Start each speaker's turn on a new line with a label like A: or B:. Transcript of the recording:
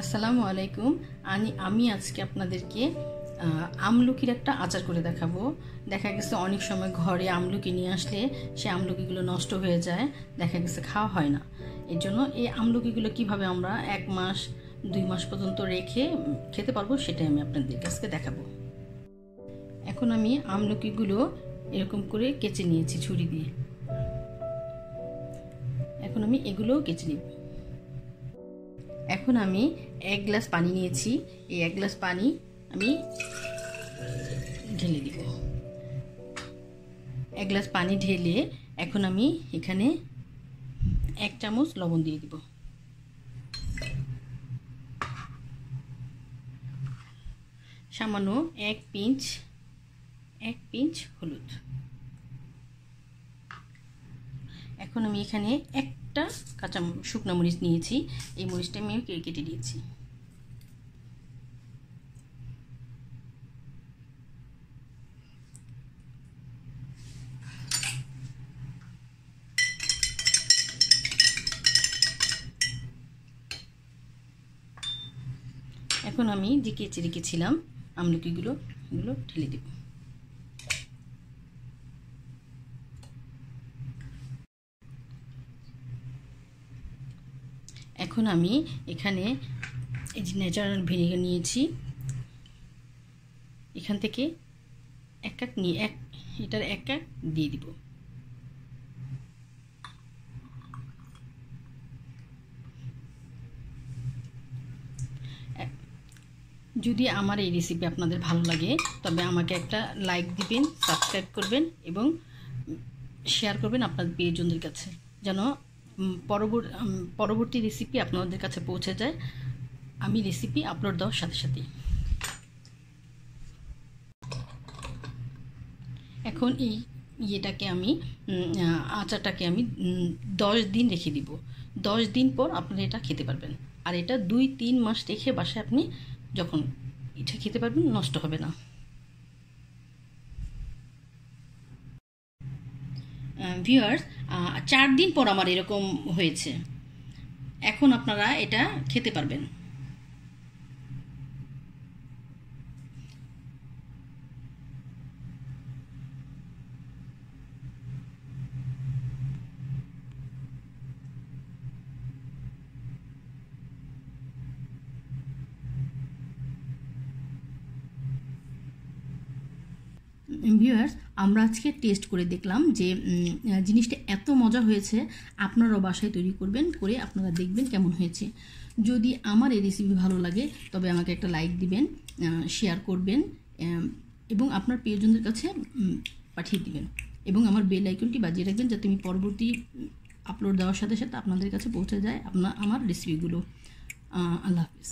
A: আসসালামু আলাইকুম। আমি আমি আজকে আপনাদেরকে আমলকির একটা আচার করে দেখাবো। দেখা গেছে অনেক সময় ঘরে আমলকি নিয়ে আসলে সে আমলকিগুলো নষ্ট হয়ে যায়, দেখা গেছে খাওয়া হয় না। এর জন্য এই আমলকিগুলো কীভাবে আমরা এক মাস, দুই মাস পর্যন্ত রেখে খেতে পারব সেটাই আমি আপনাদের কাছে দেখাবো। এখন আমি আমলকিগুলো এরকম করে কেচে নিয়েছি ছুরি দিয়ে। এখন আমি এগুলোও কেচে নিব। এখন আমি এক গ্লাস পানি নিয়েছি। এই এক গ্লাস পানি আমি ঢেলে দিব। এক গ্লাস পানি ঢেলে এখন আমি এখানে এক চামচ লবণ দিয়ে দিব। সামান্য এক পিঞ্চ এক পিঞ্চ হলুদ। এখন আমি এখানে একটা কাঁচা শুকনো মরিচ নিয়েছি। এই মরিচটা আমি কেটে দিয়েছি। এখন আমি যে কেচে রেখেছিলাম আমলকিগুলো, এগুলো ঢেলে দেব। এখন আমি এখানে এই যে ন্যাচারাল ভিনেগার নিয়েছি। এখান থেকে এক এক নিয়ে, এক, এটার এক এক দিয়ে দিব। যদি আমার এই রেসিপি আপনাদের ভালো লাগে, তবে আমাকে একটা লাইক দিবেন সাবস্ক্রাইব করবেন এবং শেয়ার করবেন আপনাদের প্রিয়জনদের কাছে, যেন পরবর্তী পরবর্তী রেসিপি আপনাদের কাছে পৌঁছে যায়। আমি রেসিপি আপলোড দেওয়ার সাথে সাথেই। এখন এই ইয়েটাকে আমি আচারটাকে আমি দশ দিন রেখে দিব। দশ দিন পর আপনারা এটা খেতে পারবেন। আর এটা দুই তিন মাস রেখে বাসায় আপনি যখন এটা খেতে পারবেন, নষ্ট হবে না। ভিউয়ার্স চার দিন পর আমার এরকম হয়েছে। এখন আপনারা এটা খেতে পারবেন। ভিউয়ার্স আমরা আজকে টেস্ট করে দেখলাম যে জিনিসটা এত মজা হয়েছে, আপনারাও বাসায় তৈরি করবেন করে আপনারা দেখবেন কেমন হয়েছে। যদি আমার এই রেসিপি ভালো লাগে, তবে আমাকে একটা লাইক দিবেন শেয়ার করবেন এবং আপনার প্রিয়জনদের কাছে পাঠিয়ে দিবেন। এবং আমার বেল আইকনটি বাজিয়ে রাখবেন যাতে আমি পরবর্তী আপলোড দেওয়ার সাথে সাথে আপনাদের কাছে পৌঁছে যায় আপনার আমার রেসিপিগুলো আল্লাহ হাফিজ।